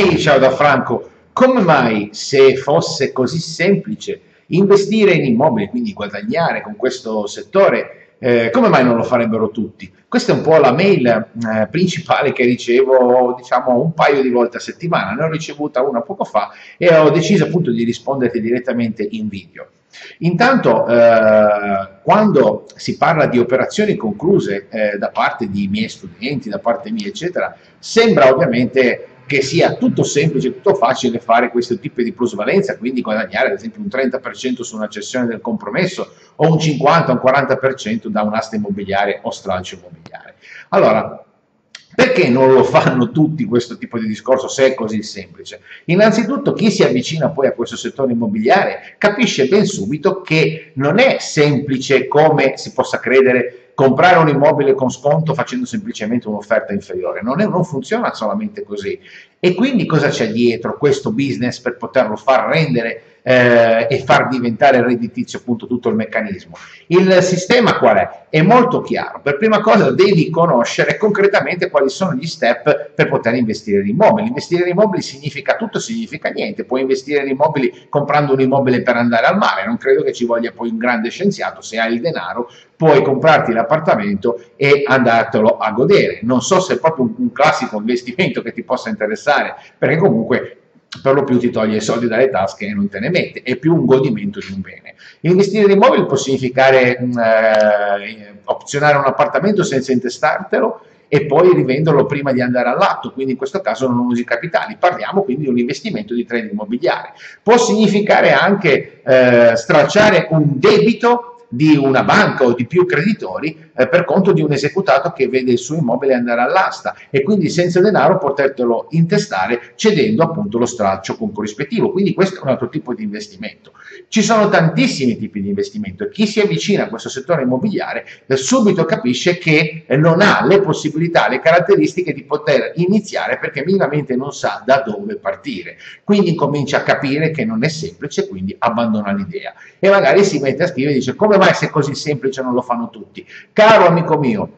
Ehi, ciao da Franco, come mai se fosse così semplice investire in immobili, quindi guadagnare con questo settore, eh, come mai non lo farebbero tutti? Questa è un po' la mail eh, principale che ricevo, diciamo, un paio di volte a settimana. Ne ho ricevuta una poco fa e ho deciso appunto di risponderti direttamente in video. Intanto, eh, quando si parla di operazioni concluse eh, da parte di miei studenti, da parte mia, eccetera, sembra ovviamente che sia tutto semplice, tutto facile fare questo tipo di plusvalenza, quindi guadagnare ad esempio un 30% su una cessione del compromesso o un 50 o un 40% da un'asta immobiliare o stralcio immobiliare. Allora, perché non lo fanno tutti questo tipo di discorso se è così semplice? Innanzitutto chi si avvicina poi a questo settore immobiliare capisce ben subito che non è semplice come si possa credere comprare un immobile con sconto facendo semplicemente un'offerta inferiore. Non, è, non funziona solamente così. E quindi cosa c'è dietro questo business per poterlo far rendere eh, e far diventare redditizio appunto tutto il meccanismo. Il sistema qual è? È molto chiaro. Per prima cosa devi conoscere concretamente quali sono gli step per poter investire in immobili. Investire in immobili significa tutto, significa niente. Puoi investire in immobili comprando un immobile per andare al mare. Non credo che ci voglia poi un grande scienziato. Se hai il denaro puoi comprarti l'appartamento e andartelo a godere. Non so se è proprio un, un classico investimento che ti possa interessare, perché comunque per lo più ti toglie i soldi dalle tasche e non te ne mette, è più un godimento di un bene. Investire in immobili può significare mm, eh, opzionare un appartamento senza intestartelo e poi rivenderlo prima di andare all'atto, quindi in questo caso non usi capitali, parliamo quindi di un investimento di trading immobiliare. Può significare anche eh, stracciare un debito di una banca o di più creditori eh, per conto di un esecutato che vede il suo immobile andare all'asta e quindi senza denaro potertelo intestare cedendo appunto lo straccio con corrispettivo. Quindi questo è un altro tipo di investimento. Ci sono tantissimi tipi di investimento e chi si avvicina a questo settore immobiliare subito capisce che non ha le possibilità, le caratteristiche di poter iniziare perché minimamente non sa da dove partire. Quindi comincia a capire che non è semplice, quindi abbandona l'idea e magari si mette a scrivere e dice come mai se è così semplice non lo fanno tutti? Caro amico mio,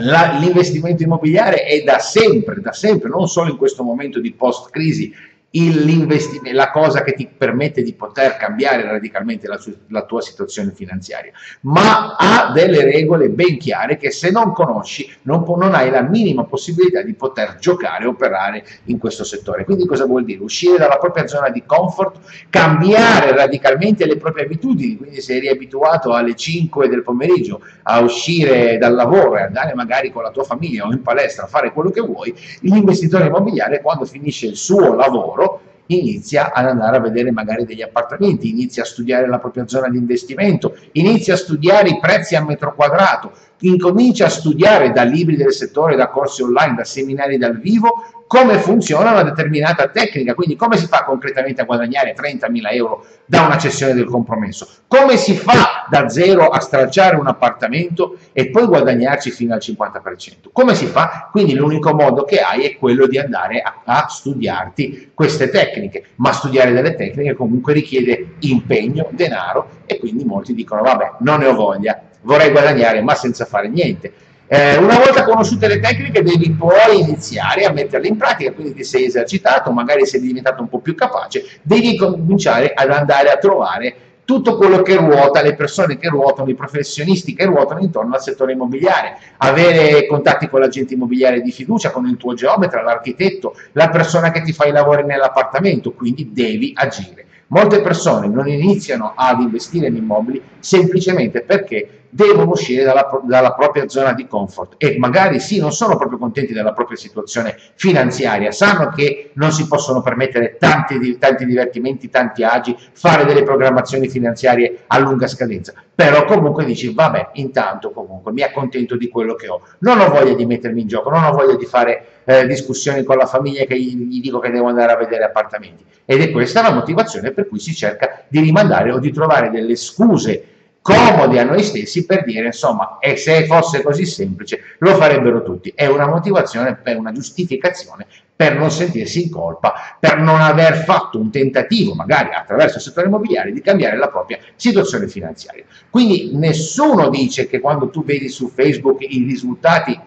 l'investimento immobiliare è da sempre, da sempre, non solo in questo momento di post-crisi, la cosa che ti permette di poter cambiare radicalmente la, la, tua situazione finanziaria, ma ha delle regole ben chiare che se non conosci non, non hai la minima possibilità di poter giocare e operare in questo settore. Quindi cosa vuol dire? Uscire dalla propria zona di comfort, cambiare radicalmente le proprie abitudini, quindi se eri abituato alle 5 del pomeriggio a uscire dal lavoro e andare magari con la tua famiglia o in palestra a fare quello che vuoi, l'investitore immobiliare quando finisce il suo lavoro inizia ad andare a vedere magari degli appartamenti, inizia a studiare la propria zona di investimento, inizia a studiare i prezzi a metro quadrato, incomincia a studiare da libri del settore, da corsi online, da seminari dal vivo, come funziona una determinata tecnica, quindi come si fa concretamente a guadagnare 30.000 euro da una cessione del compromesso, come si fa da zero a stracciare un appartamento e poi guadagnarci fino al 50%, come si fa? Quindi l'unico modo che hai è quello di andare a, a studiarti queste tecniche, ma studiare delle tecniche comunque richiede impegno, denaro e quindi molti dicono vabbè non ne ho voglia, vorrei guadagnare ma senza fare niente. Eh, una volta conosciute le tecniche devi poi iniziare a metterle in pratica, quindi ti sei esercitato, magari sei diventato un po' più capace, devi cominciare ad andare a trovare tutto quello che ruota, le persone che ruotano, i professionisti che ruotano intorno al settore immobiliare, avere contatti con l'agente immobiliare di fiducia, con il tuo geometra, l'architetto, la persona che ti fa i lavori nell'appartamento, quindi devi agire. Molte persone non iniziano ad investire in immobili semplicemente perché devono uscire dalla, dalla, propria zona di comfort e magari sì, non sono proprio contenti della propria situazione finanziaria, sanno che non si possono permettere tanti, tanti divertimenti, tanti agi, fare delle programmazioni finanziarie a lunga scadenza, però comunque dici vabbè, intanto comunque mi accontento di quello che ho, non ho voglia di mettermi in gioco, non ho voglia di fare eh, discussioni con la famiglia che gli, gli dico che devo andare a vedere appartamenti. Ed è questa la motivazione per cui si cerca di rimandare o di trovare delle scuse comodi a noi stessi per dire insomma e se fosse così semplice lo farebbero tutti. È una motivazione per una giustificazione per non sentirsi in colpa per non aver fatto un tentativo magari attraverso il settore immobiliare di cambiare la propria situazione finanziaria. Quindi nessuno dice che quando tu vedi su Facebook i risultati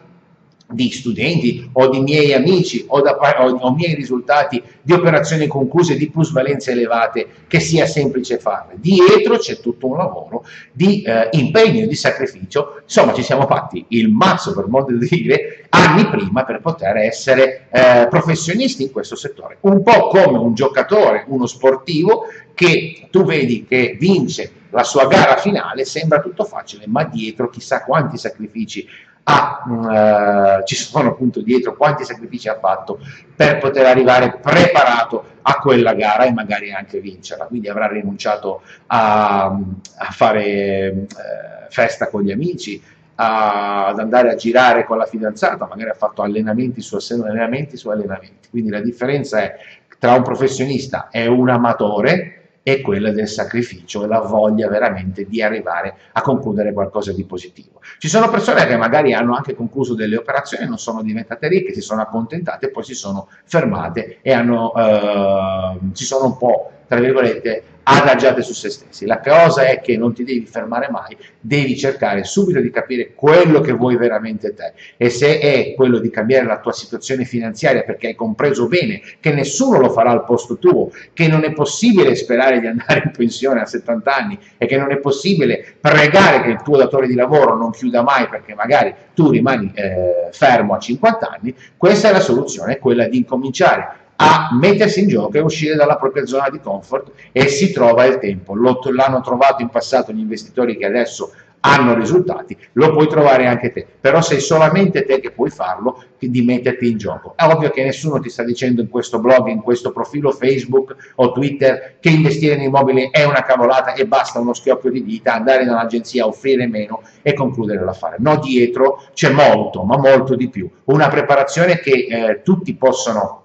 di studenti o di miei amici o, da, o, o, miei risultati di operazioni concluse di plusvalenze elevate che sia semplice farle. Dietro c'è tutto un lavoro di eh, impegno, di sacrificio, insomma ci siamo fatti il mazzo per modo di dire anni prima per poter essere eh, professionisti in questo settore, un po' come un giocatore, uno sportivo che tu vedi che vince la sua gara finale, sembra tutto facile, ma dietro chissà quanti sacrifici ha, eh, ci sono appunto dietro quanti sacrifici ha fatto per poter arrivare preparato a quella gara e magari anche vincerla. Quindi avrà rinunciato a, a fare eh, festa con gli amici, a, ad andare a girare con la fidanzata, magari ha fatto allenamenti su allenamenti su allenamenti. Quindi la differenza è tra un professionista e un amatore è quella del sacrificio e la voglia veramente di arrivare a concludere qualcosa di positivo. Ci sono persone che magari hanno anche concluso delle operazioni, non sono diventate ricche, si sono accontentate poi si sono fermate e hanno, eh, si sono un po', tra virgolette, adagiate su se stessi. La cosa è che non ti devi fermare mai, devi cercare subito di capire quello che vuoi veramente te e se è quello di cambiare la tua situazione finanziaria perché hai compreso bene che nessuno lo farà al posto tuo, che non è possibile sperare di andare in pensione a 70 anni e che non è possibile pregare che il tuo datore di lavoro non chiuda mai perché magari tu rimani eh, fermo a 50 anni, questa è la soluzione, quella di incominciare a mettersi in gioco e uscire dalla propria zona di comfort e si trova il tempo. L'hanno trovato in passato gli investitori che adesso hanno risultati, lo puoi trovare anche te, però sei solamente te che puoi farlo di metterti in gioco. È ovvio che nessuno ti sta dicendo in questo blog, in questo profilo Facebook o Twitter che investire in immobili è una cavolata e basta uno schiocchio di dita, andare in un'agenzia, offrire meno e concludere l'affare. No, dietro c'è molto, ma molto di più. Una preparazione che eh, tutti possono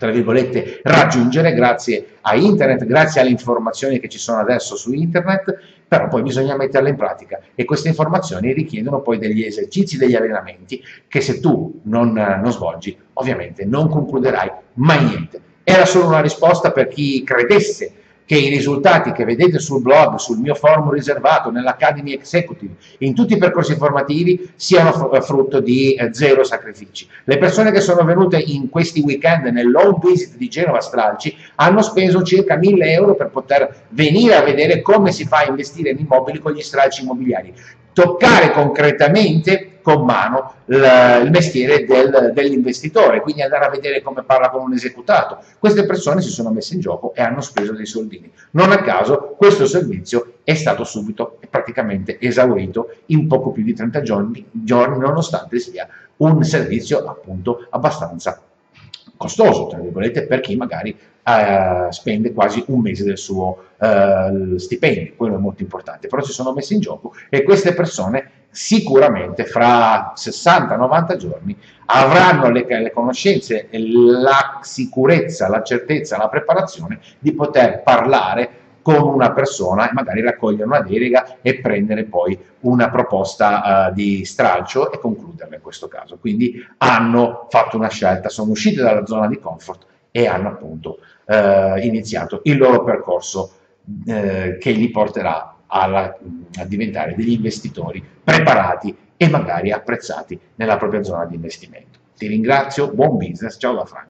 tra virgolette, raggiungere grazie a internet, grazie alle informazioni che ci sono adesso su internet, però poi bisogna metterle in pratica e queste informazioni richiedono poi degli esercizi, degli allenamenti che se tu non, non svolgi ovviamente non concluderai mai niente. Era solo una risposta per chi credesse che i risultati che vedete sul blog, sul mio forum riservato, nell'Academy Executive, in tutti i percorsi formativi siano eh, frutto di eh, zero sacrifici. Le persone che sono venute in questi weekend nell'home visit di Genova Stralci hanno speso circa 1000 euro per poter venire a vedere come si fa a investire in immobili con gli stralci immobiliari toccare concretamente con mano il mestiere del, dell'investitore, quindi andare a vedere come parla con un esecutato. Queste persone si sono messe in gioco e hanno speso dei soldini. Non a caso questo servizio è stato subito praticamente esaurito in poco più di 30 giorni, giorni nonostante sia un servizio appunto abbastanza costoso, tra virgolette, per chi magari eh, spende quasi un mese del suo eh, stipendio, quello è molto importante, però si sono messi in gioco e queste persone sicuramente fra 60-90 giorni avranno le, le, conoscenze, la sicurezza, la certezza, la preparazione di poter parlare con una persona e magari raccogliere una delega e prendere poi una proposta uh, di stralcio e concluderla in questo caso. Quindi hanno fatto una scelta, sono usciti dalla zona di comfort e hanno appunto eh, iniziato il loro percorso eh, che li porterà alla, a diventare degli investitori preparati e magari apprezzati nella propria zona di investimento. Ti ringrazio, buon business, ciao da Franco.